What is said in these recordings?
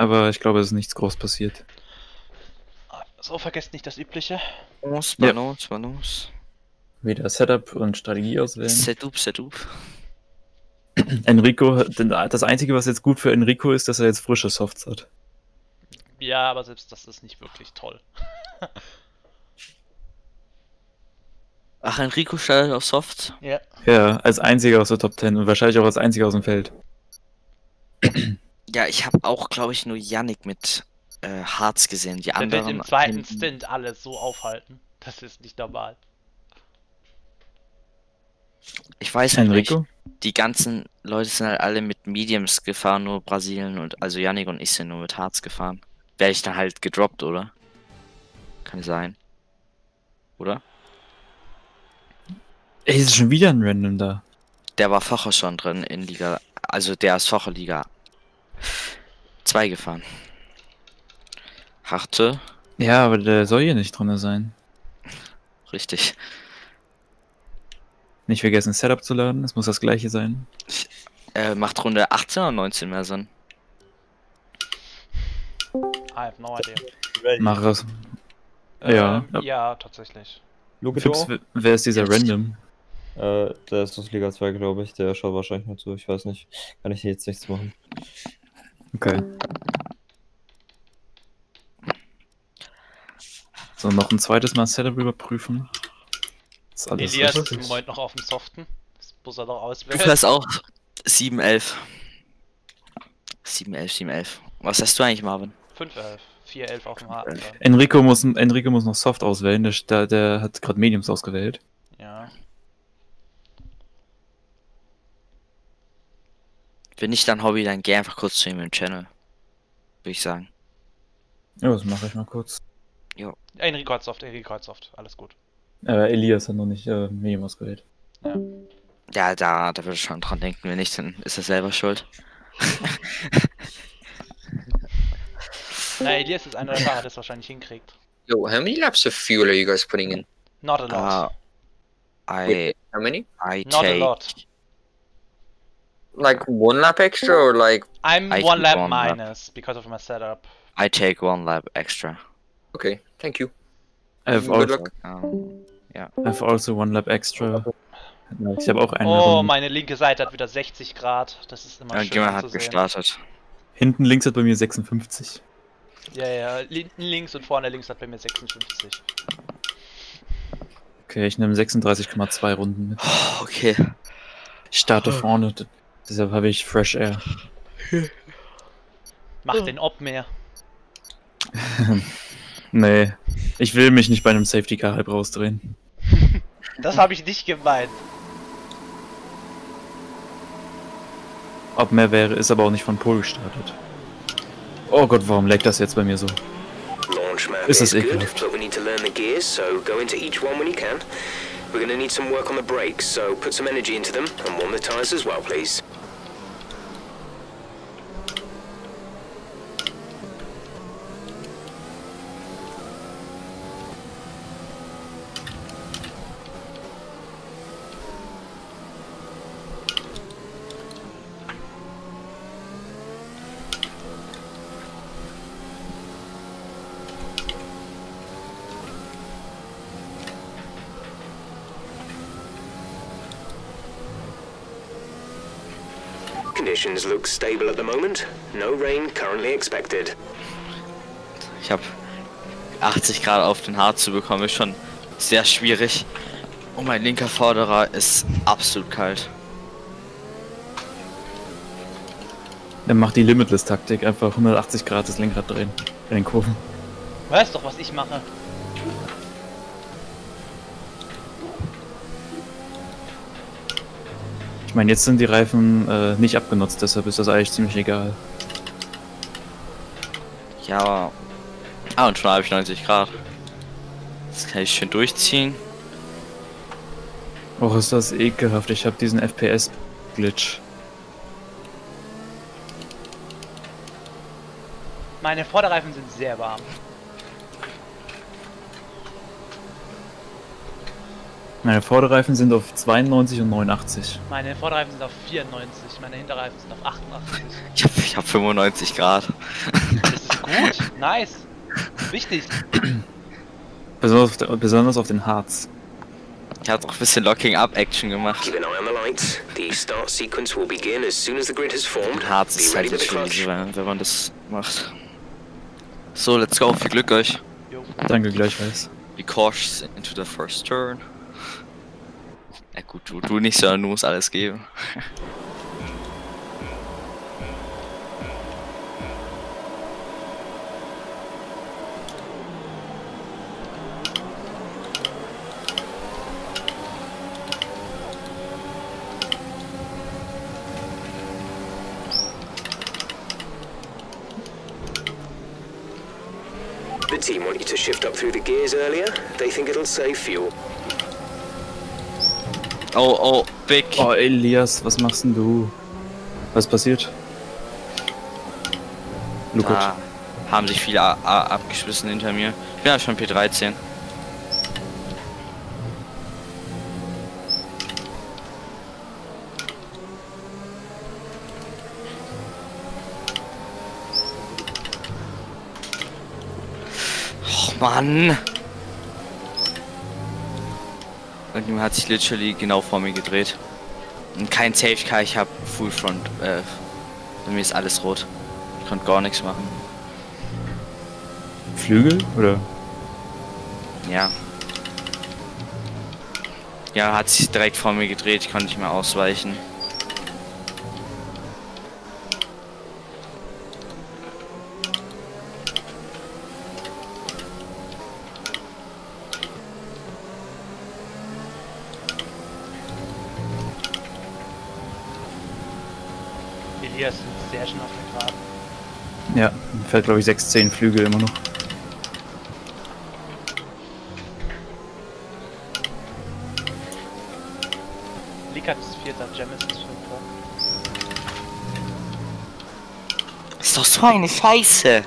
aber ich glaube, es ist nichts groß passiert. So, vergesst nicht das Übliche. Balance, Ja. Balance. Wieder Setup und Strategie auswählen. Setup, Setup. Enrico, das Einzige, was jetzt gut für Enrico ist, dass er jetzt frische Softs hat. Ja, aber selbst das ist nicht wirklich toll. Ach, Enrico startet auf Soft. Ja. Ja, als einziger aus der Top 10 und wahrscheinlich auch als einziger aus dem Feld. Ja, ich habe auch, glaube ich, nur Yannick mit äh, Harz gesehen. Die Der wird anderen. im zweiten Stint alles so aufhalten. Das ist nicht normal. Ich weiß halt nicht. Enrico? Die ganzen Leute sind halt alle mit Mediums gefahren, nur Brasilien und also Yannick und ich sind nur mit Harz gefahren. Wäre ich dann halt gedroppt, oder? Kann sein. Oder? Ey, ist schon wieder ein Random da. Der war vorher schon drin in Liga. Also der ist vorher Liga 2 gefahren. Harte, Ja, aber der soll hier nicht drin sein. richtig. Nicht vergessen, Setup zu laden, es muss das gleiche sein. Äh, macht Runde 18 oder 19 mehr Sinn? I have no idea. Mach es. Ja. Ähm, ja, tatsächlich. Fips, wer- ist dieser. Random? Äh, der ist aus Liga 2, glaube ich. Der schaut wahrscheinlich nur zu. Ich weiß nicht. Kann ich jetzt nichts machen. Okay. So, noch ein zweites Mal Setup überprüfen. Ist alles Elias ist im Moment noch auf dem Soften. Das muss er noch Du auswählen. fährst auch 7-11. 7-11, 7-11. Was hast du eigentlich, Marvin? 5-11. 4-11 auf dem dann. Enrico muss, Enrico muss noch Soft auswählen, der, der, der hat gerade Mediums ausgewählt. Ja. Wenn nicht dein Hobby, dann geh einfach kurz zu ihm im Channel. Würde ich sagen. Ja, das mache ich mal kurz. Enrico hat Soft, Enrico hat Soft. Alles gut. Äh, Elias hat noch nicht äh, Medium ausgewählt. Ja, da, da würde ich schon dran denken. Wenn nicht, dann ist er selber schuld. Na, Elias ist einer der Fahrer, der es wahrscheinlich hinkriegt. Yo, how many laps of fuel are you guys putting in? Not a lot. Uh, I, How many? I Not a take... lot. Like one lap extra or like I'm I one lap one lap. minus because of my setup. I take one lap extra. okay, thank you. I've Good also, luck. Um, I've also one lap extra. Ich habe auch eine Oh, Runde. meine linke Seite hat wieder 60 Grad. Das ist immer schön irgendjemand hat anzusehen. gestartet. Hinten links hat bei mir 56. Ja, ja. Hinten links und vorne links hat bei mir 56. Okay, ich nehme 36,2 Runden mit. Oh, okay. Ich starte vorne, d- deshalb habe ich Fresh Air. Mach den Ob mehr. Nee, ich will mich nicht bei einem Safety Car halb rausdrehen. Das habe ich nicht gemeint. Ob mehr wäre, ist aber auch nicht von Pol gestartet. Oh Gott, warum leckt das jetzt bei mir so? Launch map This is is good, ekelhaft. but we need to learn the gears, so go into each one when you can. We're going to need some work on the brakes, so put some energy into them and warm the tyres as well, please. Conditions look stable at the moment. No rain currently expected. Ich habe 80 Grad auf den Hart zu bekommen, ist schon sehr schwierig. Und mein linker Vorderer ist absolut kalt. Dann macht die Limitless-Taktik, einfach 180 Grad das Lenkrad drehen. In den Kurven. Weißt doch, was ich mache. Ich meine, jetzt sind die Reifen äh, nicht abgenutzt, deshalb ist das eigentlich ziemlich egal. Ja, aber... Ah, und schon habe ich 90 Grad. Das kann ich schön durchziehen. Och, ist das ekelhaft. Ich habe diesen FPS-Glitch. Meine Vorderreifen sind sehr warm. Meine Vorderreifen sind auf 92 und 89. Meine Vorderreifen sind auf 94, meine Hinterreifen sind auf 88. Ich habe ich hab 95 Grad. Gut, nice. Wichtig. Besonders auf, der, besonders auf den Harz. Ich habe auch ein bisschen Locking-Up-Action gemacht. Keep an eye on the lights. The start sequence will begin as soon as the grid has formed. Harz ist halt easy, wenn wenn man das macht. So, let's go. Viel Glück euch. Danke gleichfalls. Be cautious into the first turn. Ja gut, du, du nicht, sondern du musst alles geben. The team want you to shift up through the gears earlier. They think it'll save fuel. Oh, oh, Big. Oh, Elias, was machst denn du? Was passiert? Lukas. Da haben sich viele a- a- abgeschmissen hinter mir. Ich bin ja schon P13. Och Mann! Irgendjemand hat sich literally genau vor mir gedreht. Und kein Safe Car, ich hab Full Front. Äh, bei mir ist alles rot. Ich konnte gar nichts machen. Flügel? Oder? Ja. Ja, hat sich direkt vor mir gedreht, ich konnte nicht mehr ausweichen. Elias ist sehr schnell auf der Geraden. Ja, fährt glaube ich 6, 10 Flügel immer noch. Likat ist Vierter, Jamis ist Fünfter. Ist doch so eine Scheiße!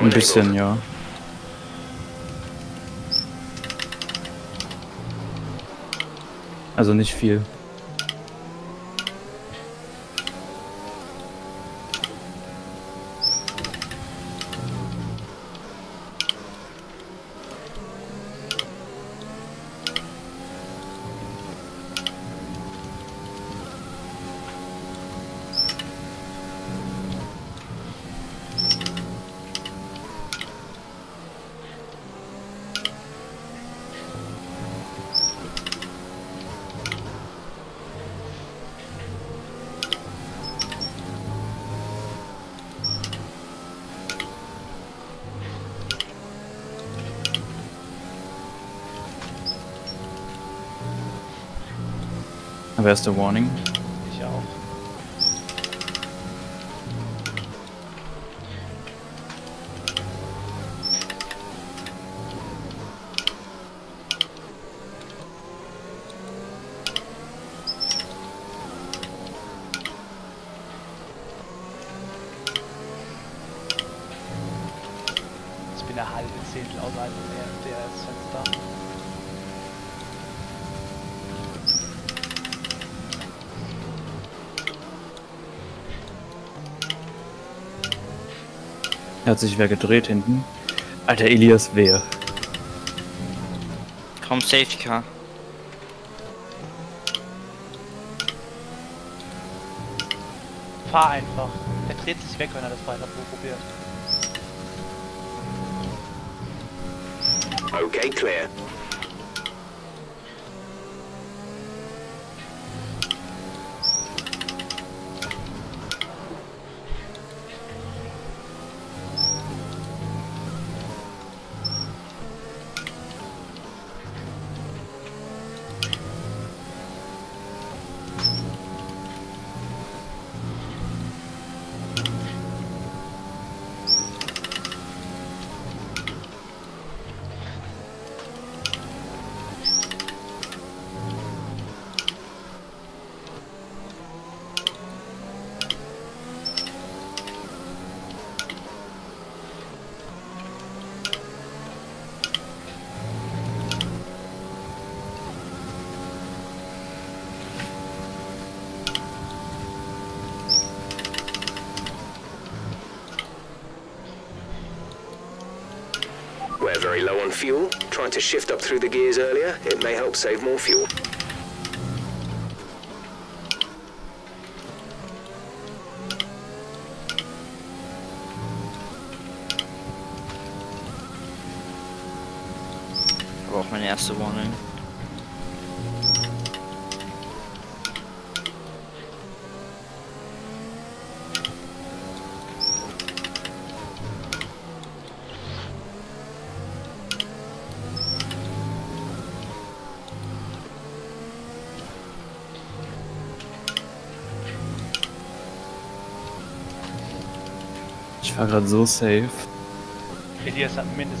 Ein bisschen, ja. Also nicht viel. Aber erste Warning. Da hat sich wer gedreht hinten. Alter Elias, wer? Komm, Safety Car. Fahr einfach. Der dreht sich weg, wenn er das weiter probiert. Okay, clear. On fuel. Tried to shift up through the gears earlier. It may help save more fuel. Aber auch meine erste Warning. War gerade so safe. Elias hat mindestens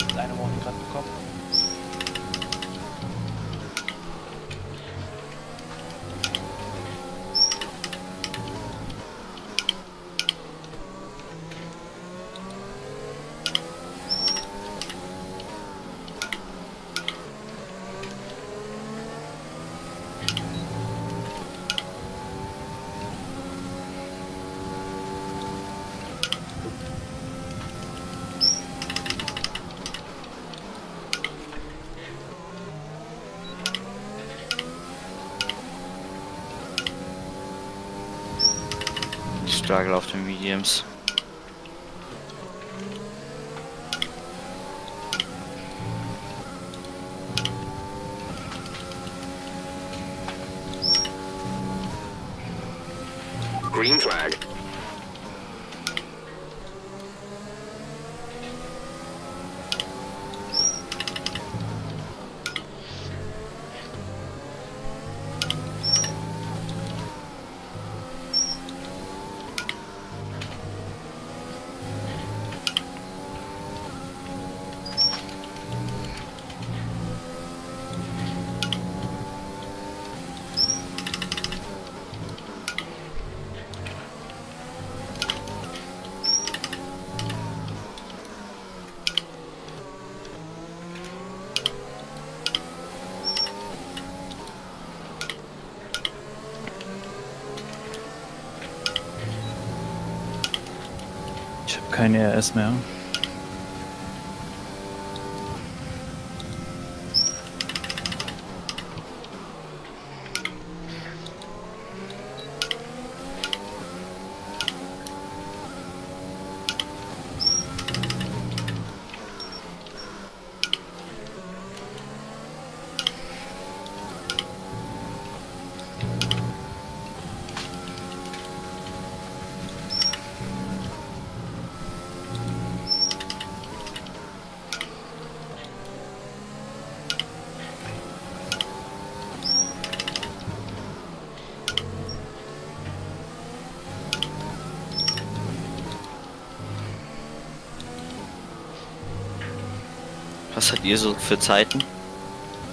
struggle of the Mediums. Green flag. Ich habe keine RS mehr. Was habt ihr so für Zeiten?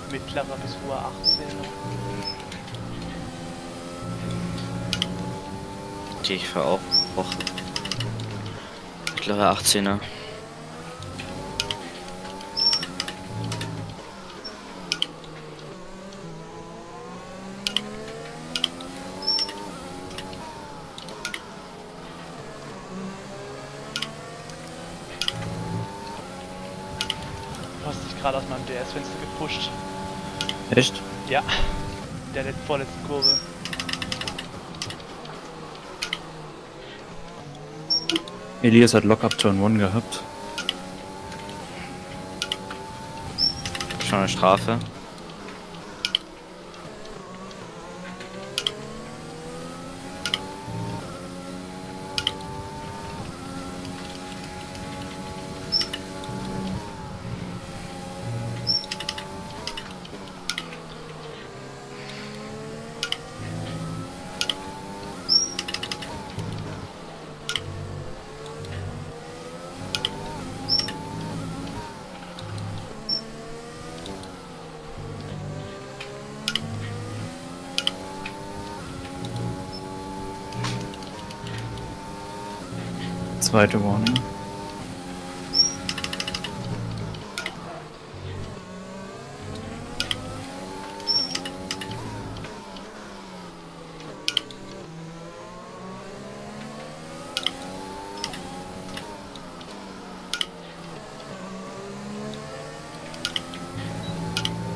Mittlerer bis hoher 18. Okay, ich fahr auch. auch. Mittlere 18er. Gepusht. Echt? Ja. In der let- vorletzten Kurve. Elias hat Lockup Turn 1 gehabt. noch eine Strafe. Zweite Warning.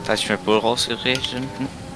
Da ich mir Bull rausgeredet hinten.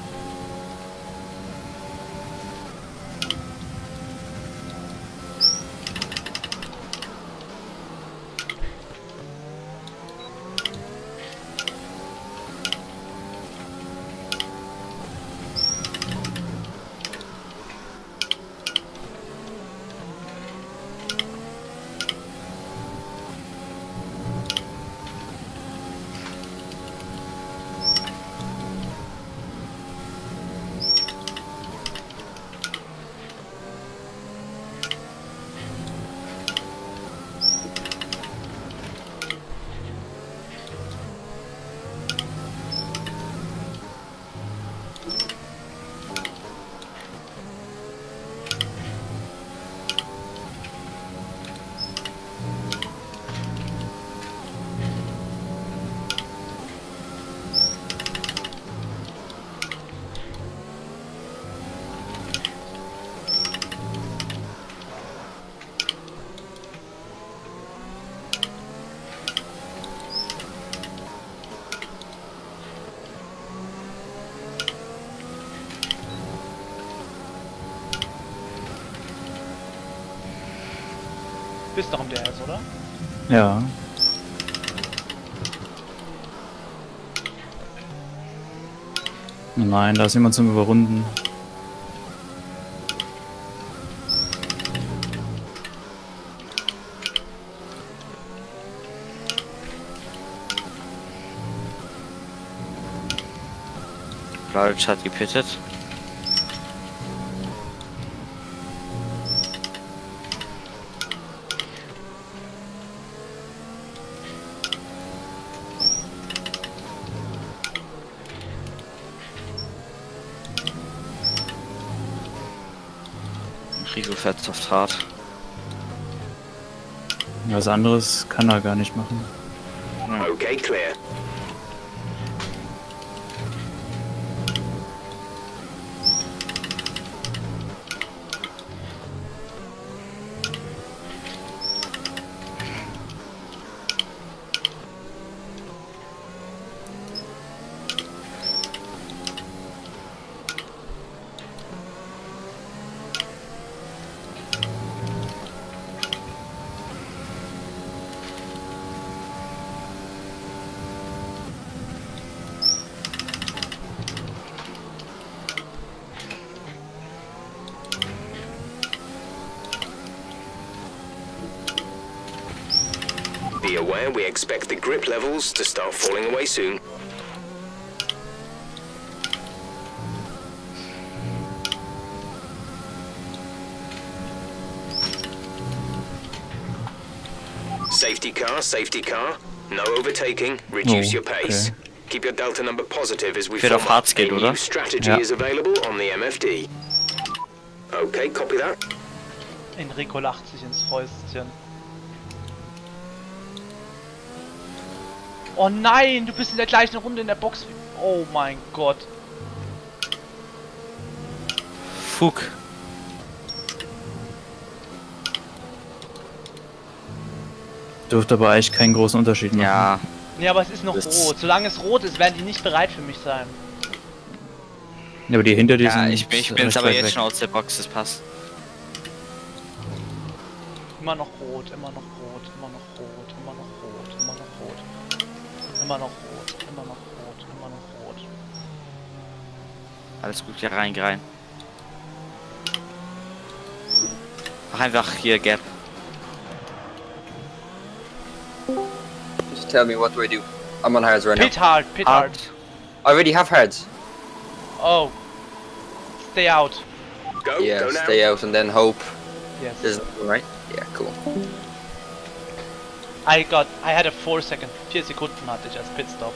Doch im DS, oder? Ja. Nein, da ist jemand zum Überrunden. Blausch hat gepittet. Fährt auf hart. Was anderes kann er gar nicht machen. Okay, clear. Be aware we expect the grip levels to start falling away soon. Safety car, safety car. No overtaking. Reduce Oh, your pace. okay. Keep your delta number positive as we Wird form auf up. Harz gehen, A oder? new strategy Ja. is available on the MFD. Okay, copy that. Enrico lacht sich ins Fäustchen. Oh nein, du bist in der gleichen Runde in der Box wie... Oh mein Gott. Fug. Dürfte aber eigentlich keinen großen Unterschied machen. Ja, Nee, aber es ist noch Das- rot. Solange es rot ist, werden die nicht bereit für mich sein. Ja, aber die hinter dir ja sind ich bin, ich bin jetzt aber jetzt weg. schon aus der Box, das passt. Immer noch rot, immer noch rot, immer noch rot, immer noch rot, Immer noch rot, immer noch rot, immer noch rot. Alles gut, hier rein, rein. Mach einfach hier Gap. Just tell me what do I do. I'm on hards right pit now. Pit hard, pit hard. hard. I already have hards. Oh. Stay out. Go, yeah, go stay out and then hope. Yes. Is right? Yeah, cool. I got, I had a 4 second, 4 Sekunden hatte ich als Pitstop.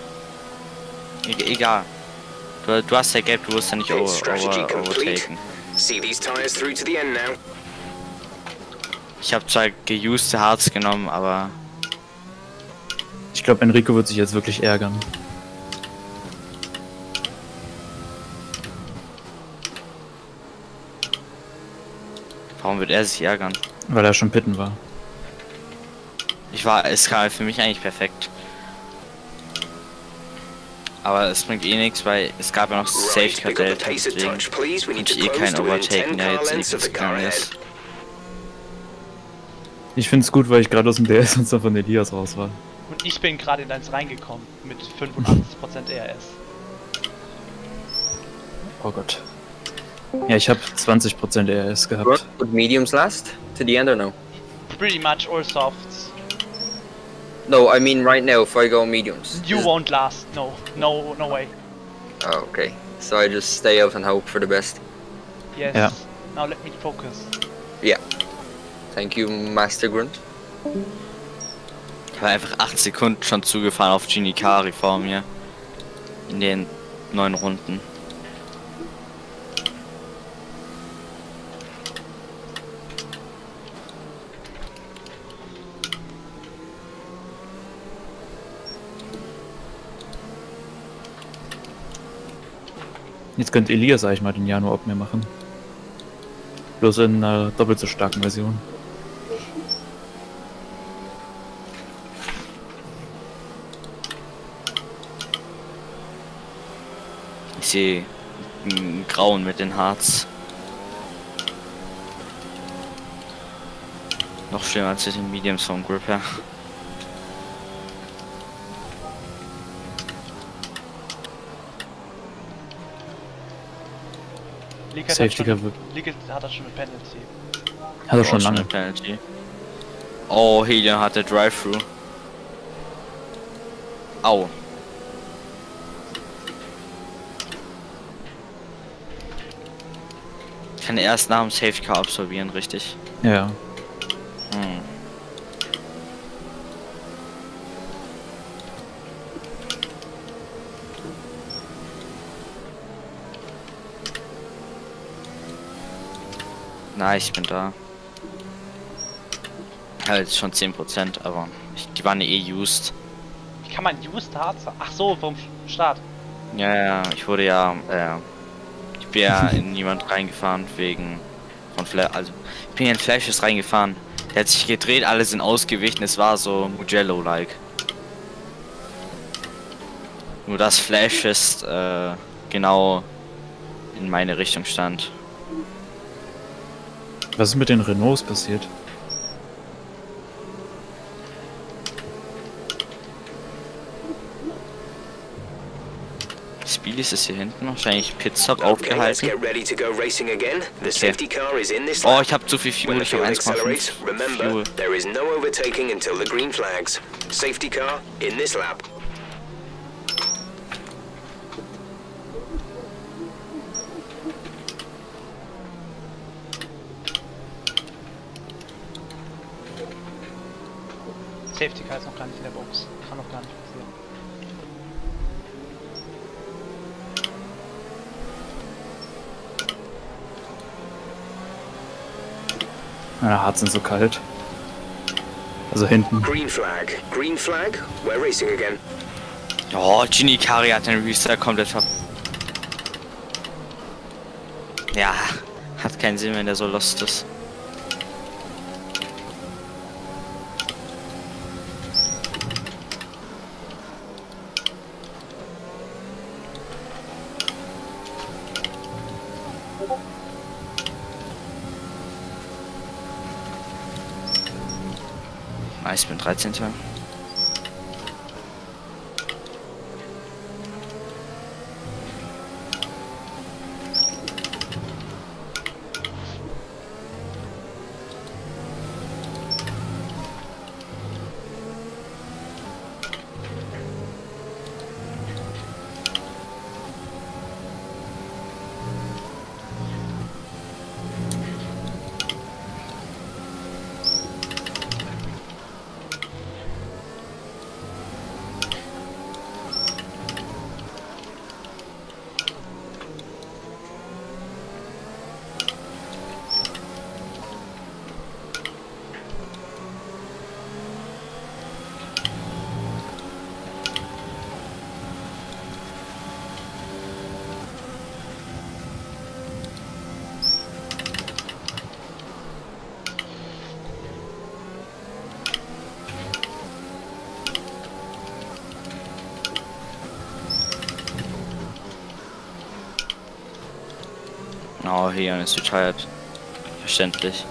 E egal. Du, du hast ja Gap, du wirst ja nicht over, strategy over, complete. overtaken. See these tires through to the end now. Ich habe zwar geuste Harz genommen, aber Ich glaube, Enrico wird sich jetzt wirklich ärgern. warum wird er sich ärgern? Weil er schon pitten war. Ich war, es kam für mich eigentlich perfekt. Aber es bringt eh nichts, weil es gab ja noch Safe Right, Car Delta, deswegen ich eh close kein to within 10 Overtaken, der jetzt nichts gegangen ist. Ich find's gut, weil ich gerade aus dem DS und so von Elias raus war. Und ich bin gerade in eins reingekommen mit 85% RS. Oh Gott. Ja, ich habe 20% RS gehabt. put mediums last? To the end or no? Pretty much all softs. No, I mean right now if I go mediums. You Is- won't last. No, no, no way. Oh, okay. So I just stay out and hope for the best. Yes. Ja. Now let me focus. Thank you, Master Grunt. Ich war einfach 8 Sekunden schon zugefahren auf Ginicari vor mir. In den neun Runden. Jetzt könnte Elias eigentlich mal den Januar ab mir machen. Bloß in einer doppelt so starken Version. Ich sehe ein Grauen mit den Harz. Noch schlimmer als mit den Mediums vom Grip her. Liga hat, Safety Car schon, hat das schon eine Penalty. Hat er schon lange. eine Penalty. Oh, Helion hat der Drive-Thru. Au. Ich kann erst nach dem Safety Car absolvieren, richtig? Ja. Na, ich bin da. Halt schon 10%, aber ich, die waren eh used. Wie kann man Used Harz? Ach so, vom Start. Ja, ja, ich wurde ja, äh, ich bin ja in niemand reingefahren wegen von Flash, also ich bin ja in Flashes reingefahren. Der hat sich gedreht, alle sind ausgewichen, es war so Mugello-like. Nur dass Flashes äh, genau in meine Richtung stand. Was ist mit den Renaults passiert? Speedys ist hier hinten wahrscheinlich Pitstop Okay, aufgehalten. Okay. Oh, ich habe zu viel Fuel, ich habe field 1,5 accelerates, remember, Fuel. there is no overtaking until the green flags. Safety car in this lap. Safety Car ist noch gar nicht in der Box. Kann noch gar nicht passieren. Meine Harz sind so kalt. Also hinten. Green flag. Green flag. We're racing again. Oh, Genie Kari hat den Restart komplett ver... Ja, hat keinen Sinn, wenn der so lost ist. Bin 13. Oh, Heon ist retired. Verständlich.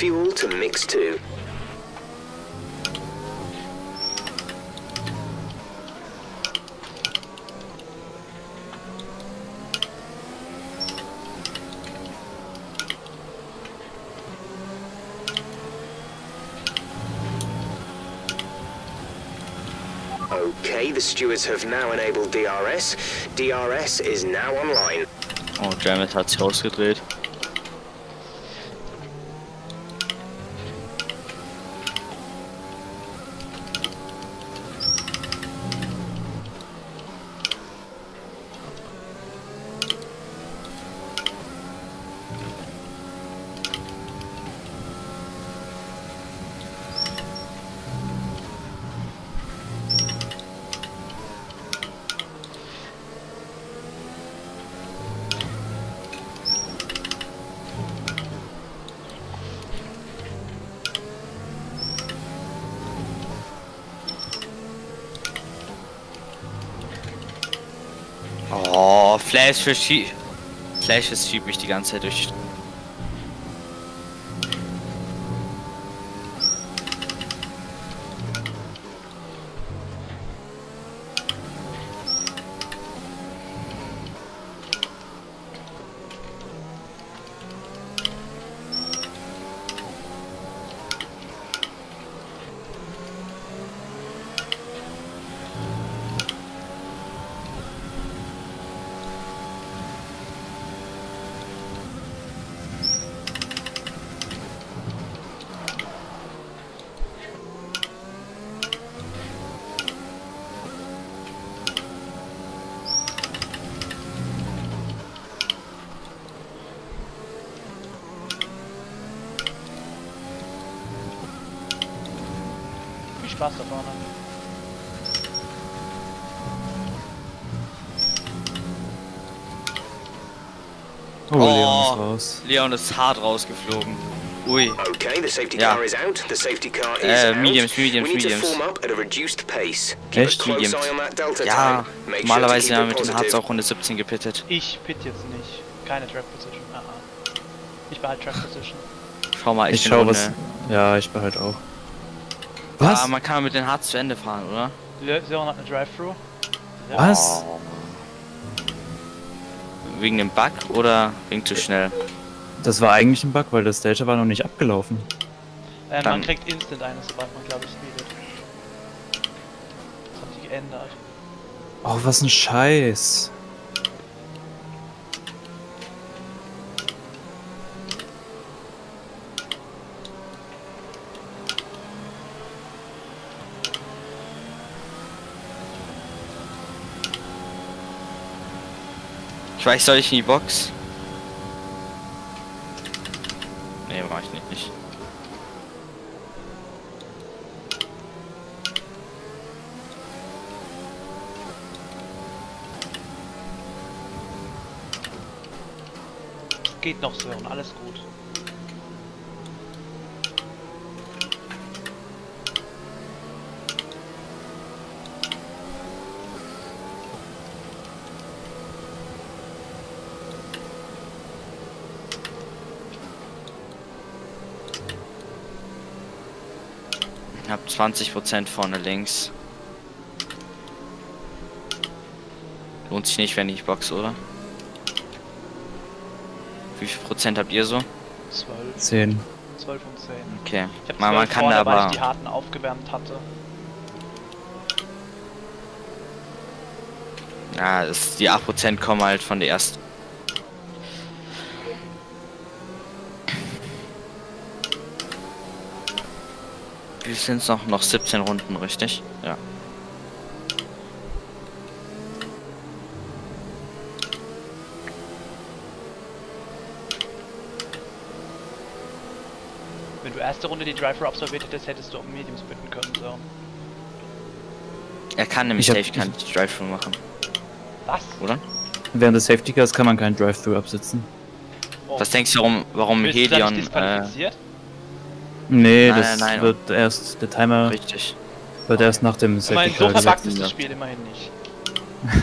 Fuel to Mix 2. Okay, the stewards have now enabled DRS. DRS is now online. Oh, Jamet hat sich rausgedreht. Flash für Schie Flashes schieb ich die ganze Zeit durch. Leon ist hart rausgeflogen. Ui. Okay, the safety Yeah. car is out. The safety car is out. mediums, mediums, mediums. Echt? Mediums. Ja, normalerweise ja it mit den Harz auch Runde 17 gepittet. Ich pit jetzt nicht. Keine Track Position. Ah, ah. Ich behalte Track Position. Schau mal, ich, Ich bin schau was. Ja, ich behalte auch. Ja, Was? man kann mit den Harz zu Ende fahren, oder? Le- Leon hat eine Drive-Thru. Was? Wegen dem Bug oder wegen zu schnell? Das war eigentlich ein Bug, weil das Delta war noch nicht abgelaufen. Äh, man Dann- kriegt Instant eine, sobald man, glaube ich, speedet. Das haben sie geändert. Oh, was ein Scheiß. Ich weiß, soll ich in die Box? Nee, mach ich nicht. nicht. Geht noch, Sören, alles gut. Ich hab 20% vorne links. Lohnt sich nicht, wenn ich box, oder? Wie viel Prozent habt ihr so? 12. 10. 12 und 10. Okay. Ich hab Man, man 12 kann vorne, da weil aber. ich die harten aufgewärmt hatte. Ja, das, die 8% kommen halt von der ersten. Wie sind noch? Noch 17 Runden, richtig? Ja. Erste Runde die Driver absolviert hättest, hättest du auf Mediums bitten können, so. Er kann nämlich Ich safe kein Drive-Thru machen, Was? oder? Während des Safety Cars kann man keinen Drive-Thru absitzen. Oh. Was denkst du, warum, warum da Helion... Äh? Nee, Nein, das nein, nein. wird erst, der Timer richtig. wird erst nach dem Safety so Car verpackt gesetzt. ist das. Spiel immerhin nicht.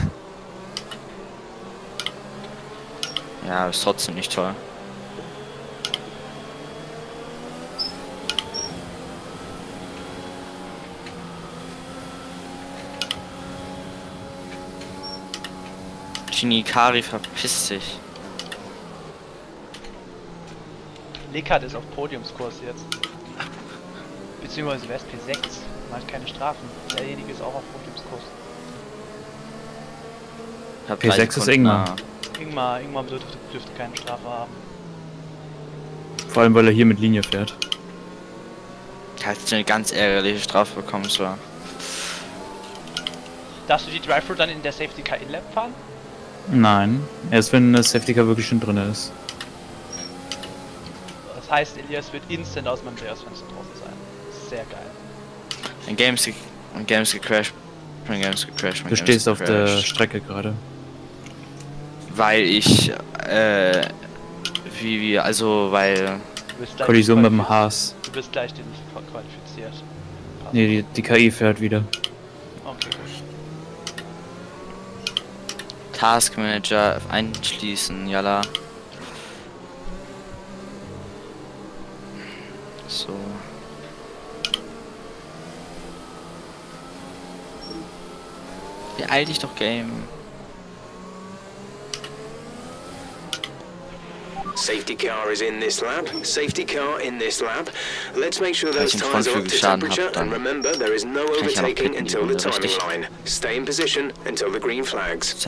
Ja, ist trotzdem nicht toll. Shinikari verpiss dich. Lekat ist auf Podiumskurs jetzt. Beziehungsweise wer ist P6? Macht keine Strafen. Derjenige ist auch auf Podiumskurs. Hab P6 drei ist Sekunden, Ingmar. ah. Ingmar, Ingmar dürfte, dürfte keine Strafe haben. Vor allem, weil er hier mit Linie fährt. Hast du eine ganz ärgerliche Strafe bekommen, so. Darfst du die Drive-Thru dann in der Safety Car In-Lap fahren? Nein, erst wenn das Safety Car wirklich schon drin ist. Das heißt, Elias wird instant aus dem Andreas-Fenster draußen sein. Sehr geil. Ein Games, ge ein Games gecrashed. Mein Games gecrashed. mein Du Games stehst auf der gecrashed. Strecke gerade. Weil ich, äh, wie, wie, also, weil, Du bist gleich Kollision mit dem. Haas. Du bist gleich disqualifiziert. Passt. Nee, die, die KI fährt wieder. Okay, gut. Task Manager einschließen, jalla. So. Beeil dich doch, Game. Safety car is in this lab. Safety car in this lab. Let's make sure those tires are up to temperature. And remember, there is no overtaking until the timing line. Stay in position until the green flags.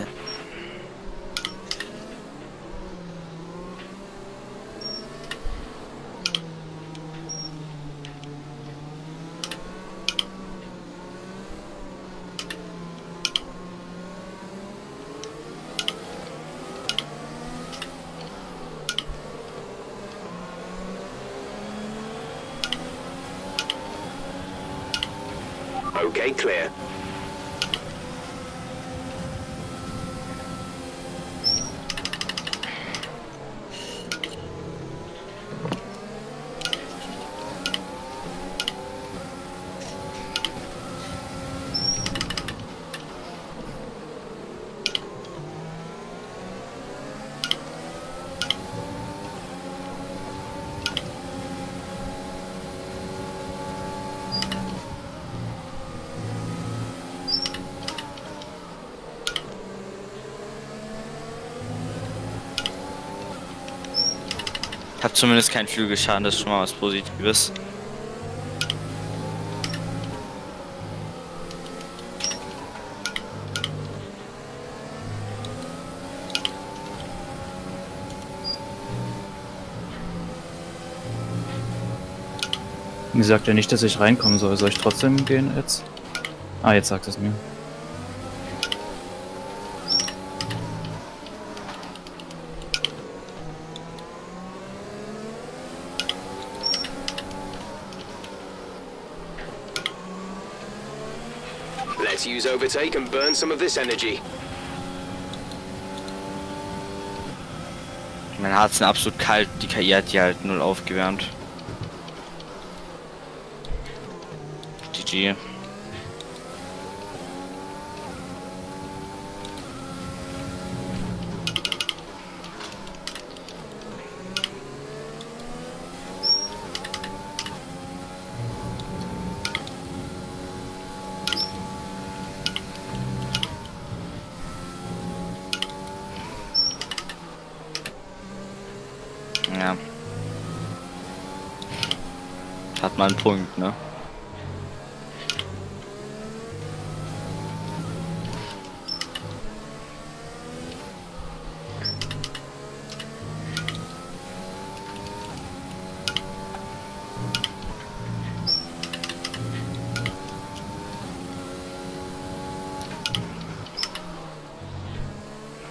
Okay, clear. Hab zumindest keinen Flügelschaden, das ist schon mal was Positives. Mir sagt er nicht, dass ich reinkommen soll. Soll ich trotzdem gehen jetzt? Ah, jetzt sagt es mir. Let's use overtake and burn some of this energy. Mein Herz ist absolut kalt, die KI hat die halt null aufgewärmt. GG. Ja. Man einen Punkt, ne?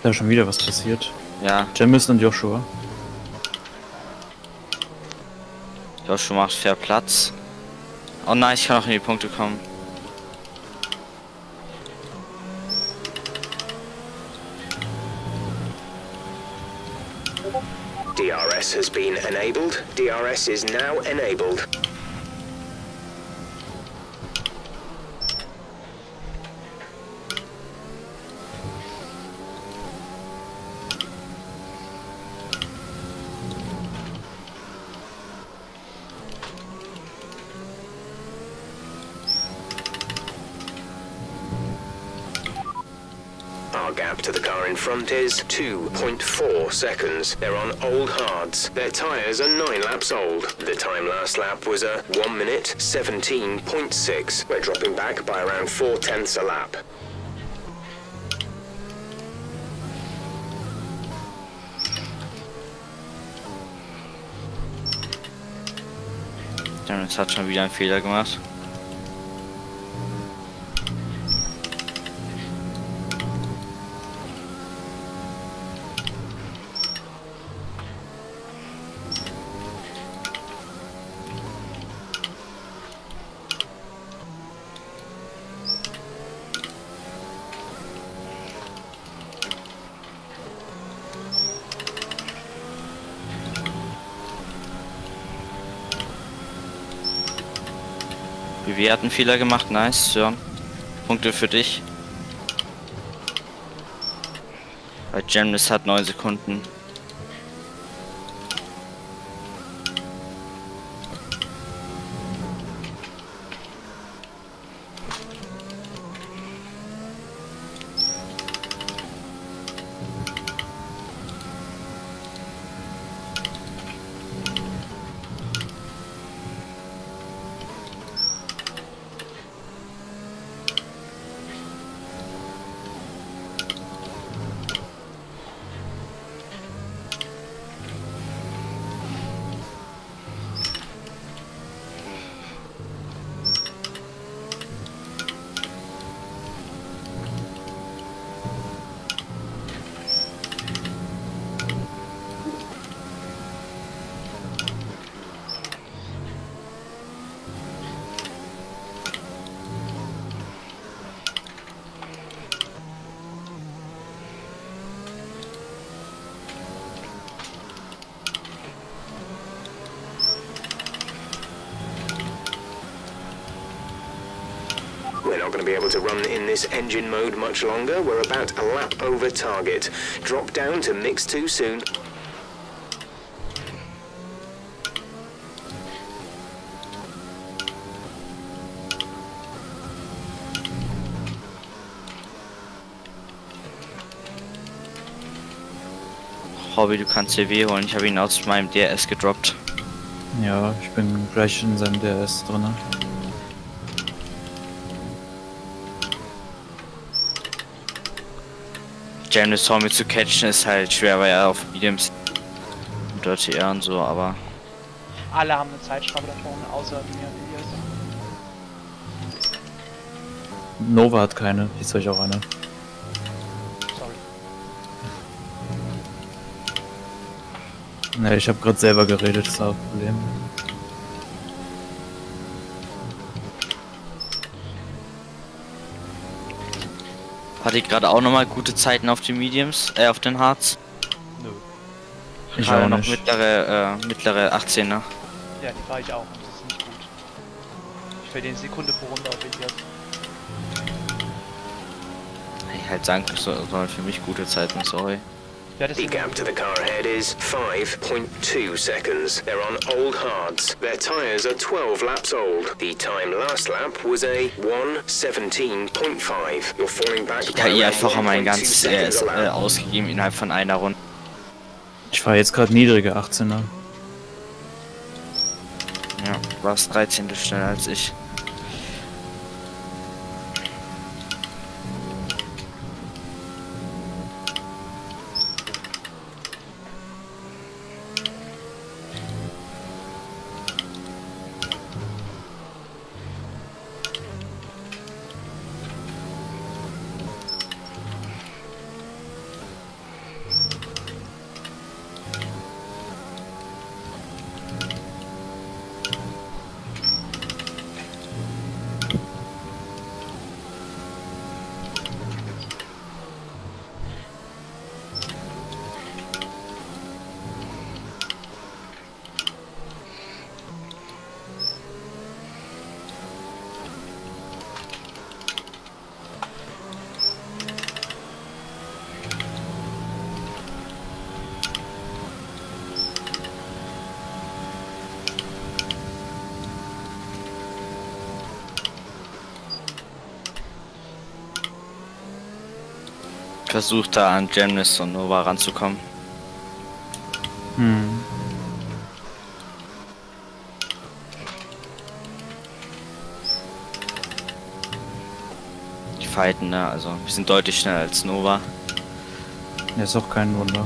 Da ist schon wieder was passiert. Ja, Jamis und Joshua. Joshua macht fair Platz. Oh nein, ich kann auch in die Punkte kommen. DRS has been enabled. DRS is now enabled. Is 2.4 seconds. They're on old hards. Their tyres are 9 laps old. The time last lap was a 1 minute 17.6. We're dropping back by around 4 tenths a lap. Dennis hat schon wieder einen. Wir hatten Fehler gemacht, nice, ja. Punkte für dich. Weil Jamnis hat 9 Sekunden. This engine mode much longer. We're about a lap over target. Drop down to mix 2 soon. Hobby, du kannst CW holen. Ich habe ihn aus meinem DRS gedroppt. Ja, ich bin gleich in seinem DRS drin. James Tommy zu catchen ist halt schwer, weil er auf Mediums und Dirty Air und so, aber Alle haben eine Zeitstrafe da vorne, außer mir. Nova hat keine, die soll ich auch eine. Sorry. Ne, ich habe gerade selber geredet, das war das Problem. Hatte ich gerade auch nochmal gute Zeiten auf den Mediums, äh, auf den Hards. Nö. Ich Gerade auch noch nicht. mittlere, äh, mittlere 18er. Ja, die fahre ich auch. Das ist nicht gut. Ich verliere eine Sekunde pro Runde auf Elias. Ich halt sagen, so, sollen für mich gute Zeiten, sorry. Ja, das The gap to the car ahead is 5.2 seconds. They're on old hards. Their tyres are 12 laps old. The time last lap was a 117.5. You're falling back Die by KI einfach um ein 1.2 ganzes a äh, lap. ausgegeben innerhalb von einer Runde. Ich fahre jetzt gerade niedrige 18er. Ja, warst 13. schneller als ich. Versuche da an Gemnis und Nova ranzukommen. Hm. Die fighten, ne? Also, wir sind deutlich schneller als Nova. Ja, ist auch kein Wunder.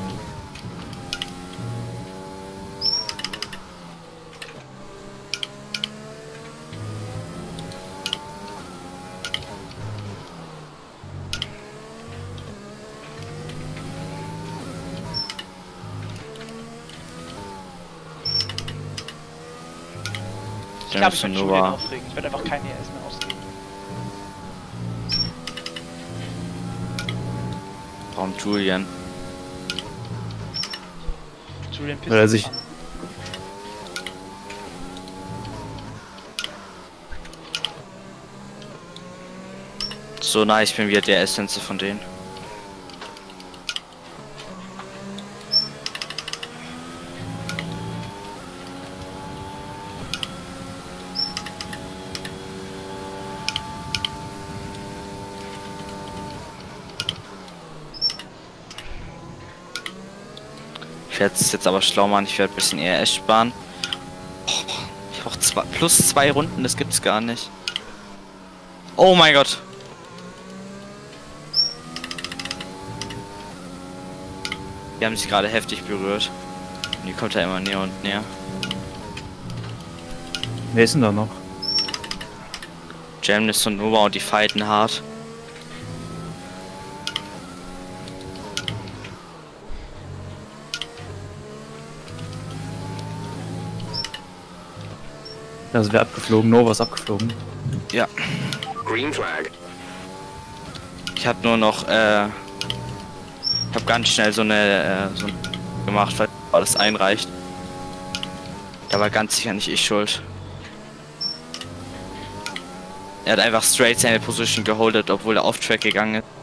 Ich glaube, ich werde Julian aufregen. Ich werde einfach kein ES mehr ausgeben. Warum Julian? Julian Weil er sich-. So nah, ich bin wieder der Essence von denen. Werde es jetzt aber schlau machen, ich werde ein bisschen ERS sparen. Oh, ich brauche zwei, plus zwei Runden, das gibt's gar nicht. Oh mein Gott. Die haben sich gerade heftig berührt. Und die kommt da immer näher und näher. Wer ist denn da noch? Jamnis und Nova und die fighten hart. Ist wer abgeflogen? Nova ist abgeflogen. Ja. Green flag. Ich habe nur noch, äh, ich habe ganz schnell so eine, äh, so ein gemacht, weil das einreicht. Da war ganz sicher nicht ich schuld. Er hat einfach straight seine Position geholdet, obwohl er off Track gegangen ist.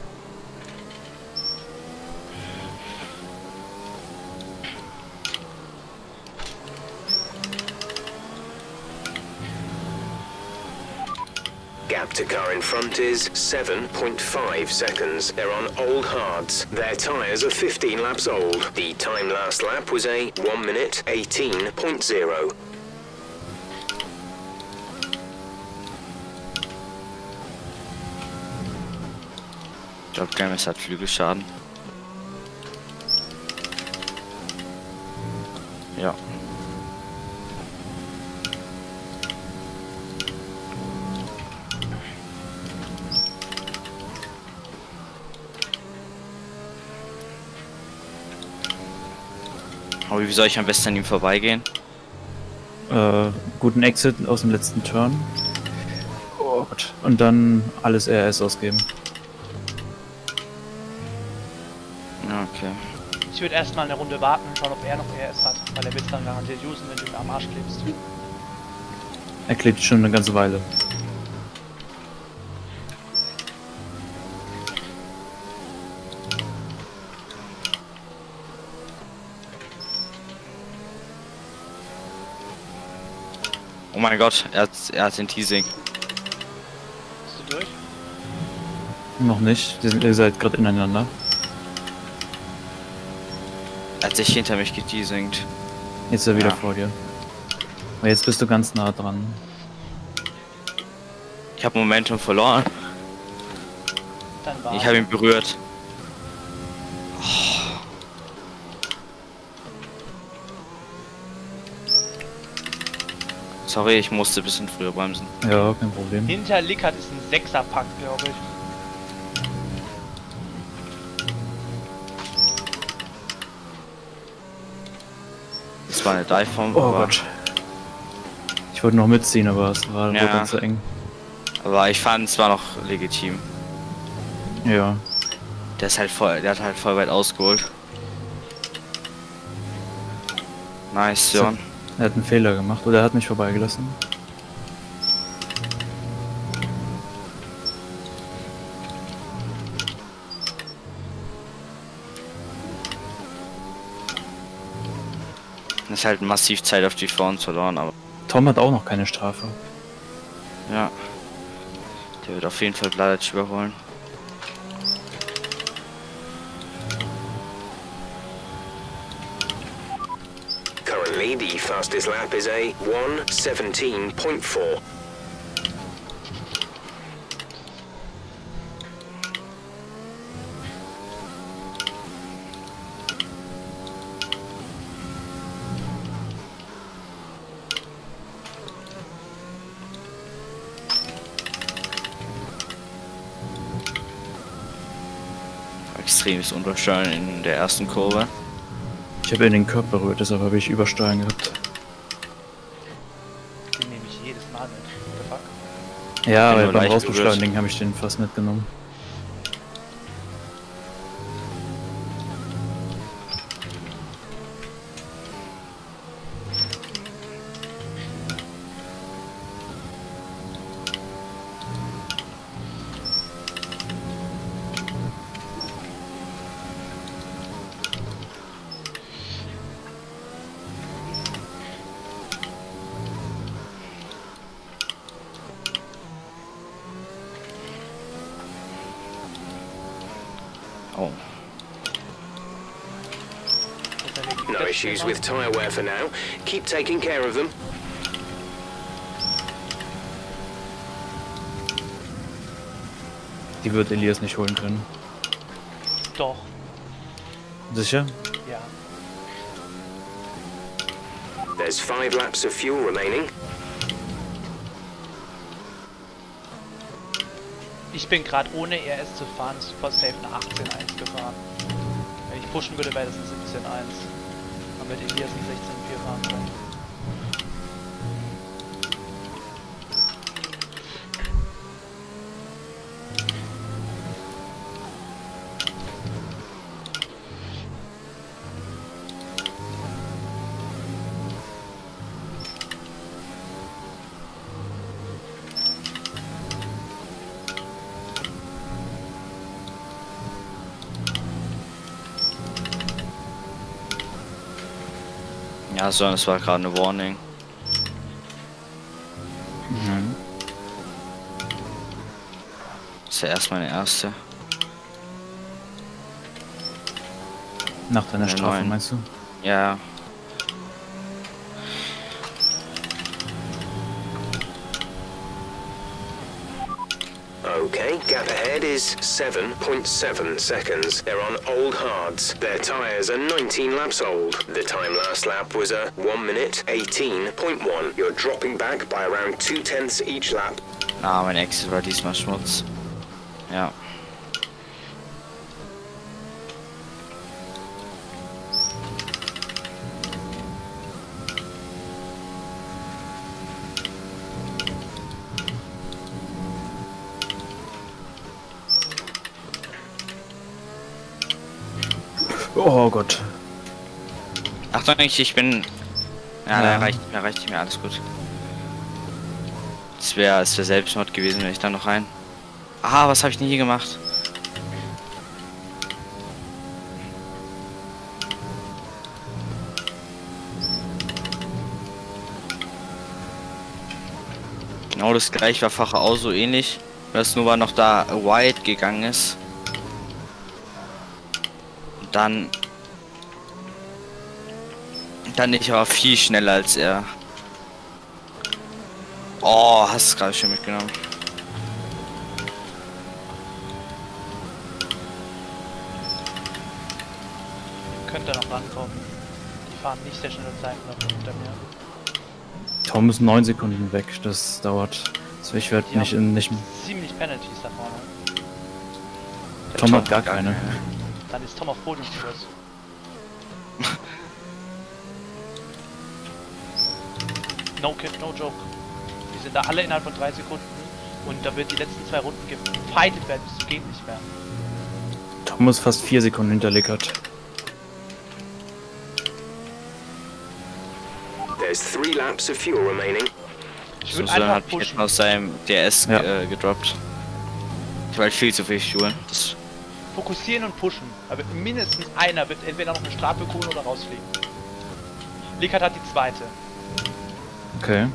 Is 7.5 seconds. They're on old hards. Their tyres are 15 laps old. The time last lap was a 1 minute 18.0. Ich glaube, James hat Flügelschaden. Ja. Aber wie soll ich am besten an ihm vorbeigehen? Äh, guten Exit aus dem letzten Turn. Oh Gott. Und dann alles RS ausgeben. Okay. Ich würde erstmal eine Runde warten und schauen, ob er noch ES hat. Weil er wird dann garantiert usen, wenn du ihn am Arsch klebst. Er klebt schon eine ganze Weile. Oh mein Gott, er hat, er hat den Teasing. Bist du durch? Noch nicht. Die sind, ihr seid gerade ineinander. Er hat sich hinter mich geteasingt. Jetzt ist er wieder Ja. vor dir. Aber jetzt bist du ganz nah dran. Ich habe Momentum verloren. Ich habe ihn berührt. Sorry, ich musste ein bisschen früher bremsen. Ja, kein Problem. Hinter Lickert ist ein Sechserpack, glaube ich. Das war eine Dive-Form, Oh aber, Gott. Ich wollte noch mitziehen, aber es war Ja. zu eng. aber ich fand es war noch legitim. Ja. Der ist halt voll, der hat halt voll weit ausgeholt. Nice, So. Er hat einen Fehler gemacht oder er hat mich vorbeigelassen. Das ist halt massiv Zeit auf die Frauen verloren, aber Tom hat auch noch keine Strafe. ja. Der wird auf jeden Fall Bladic überholen. Fastest lap is a 117.4. Extremes Untersteuern in der ersten Kurve. Ich habe in den Körper berührt, deshalb habe ich Übersteuern gehabt. Ja, nur beim Rausbeschleunigen habe ich den fast mitgenommen. Oh. Unterwegs No issues with tyre wear for now. Keep taking care of them. Die wird Elias nicht holen können. Doch, Sicher? ja. There's five laps of fuel remaining. Ich bin gerade ohne RS zu fahren, super safe eine 18.1 gefahren. Wenn ich pushen würde, wäre das ein 17.1. Dann wird Elias ein 16.4 fahren können. Ja, so, das war gerade eine Warning. Mhm. Das ist ja erst meine erste. Nach deiner Strafe, meinst du? Ja. Is 7.7 seconds. They're on old hards. Their tyres are 19 laps old. The time last lap was a 1 minute 18.1. You're dropping back by around 2 tenths each lap. Ah, mein Exit war diesmal Schmutz. Ja. Oh Gott. Achtung, ich, ich bin. Ja, Ja. da reicht, da reicht nicht mehr, alles gut. Es wäre es wär Selbstmord gewesen, wenn ich da noch rein. Ah, was habe ich denn hier gemacht? Genau das gleiche war Fache auch so ähnlich. Das nur war noch da White gegangen ist. Dann dann ich aber viel schneller als er. Oh, hast es gerade schon mitgenommen. Könnte noch rankommen. Die fahren nicht sehr schnelle Zeiten noch hinter mir. Tom ist 9 Sekunden weg, das dauert. Also ich werde nicht in nicht. Ziemlich Penalties da vorne. Tom hat gar keine. Dann ist Tom auf Podiumskurs. no kid, no joke. Die sind da alle innerhalb von drei Sekunden und da wird die letzten zwei Runden gefightet werden, bis es geht nicht mehr. Tom ist fast 4 Sekunden hinter Lickert. There's 3 laps of fuel remaining. Ich So, würde so einfach hat mich jetzt pushen. aus seinem DS Ja. äh, gedroppt. Ich war halt viel zu viel Schuhe. Das Fokussieren und pushen. Aber mindestens einer wird entweder noch eine Strafe bekommen oder rausfliegen. Lickert hat die zweite. Okay.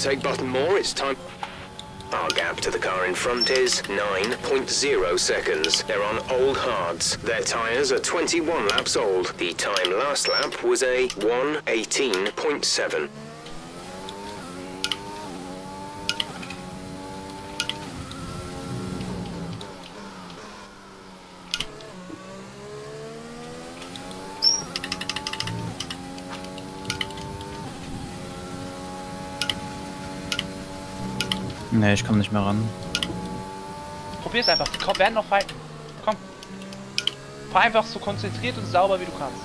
Overtake button more, it's time. Our gap to the car in front is 9.0 seconds. They're on old hards. Their tyres are 21 laps old. The time last lap was a 118.7. Nee, ich komme nicht mehr ran. Probier's einfach. Kommen- werden noch fighten. Komm. Fahr einfach so konzentriert und sauber wie du kannst.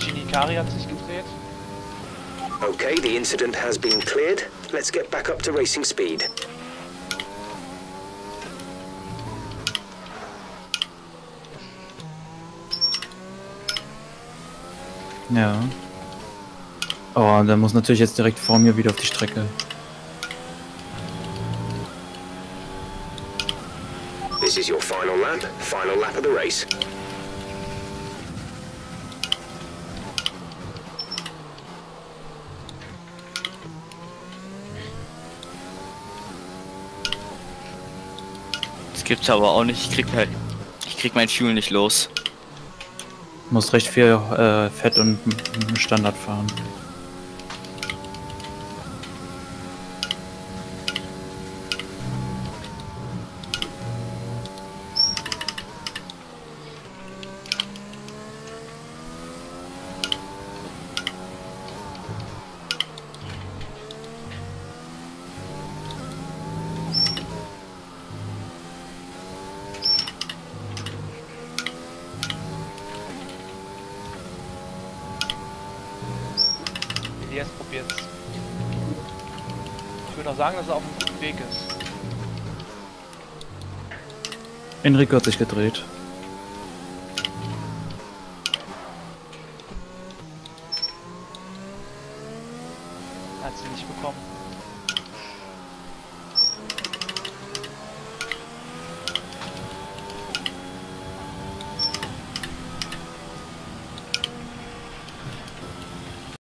Genie Kari hat sich. Okay, the incident has been cleared. Let's get back up to racing speed. Ja. Oh, der muss natürlich jetzt direkt vor mir wieder auf die Strecke. This is your final lap. Final lap of the race. Gibt's aber auch nicht. Ich krieg halt. Ich krieg mein Fuel nicht los. Muss recht viel äh, Fett und Standard fahren. Enrico hat sich gedreht.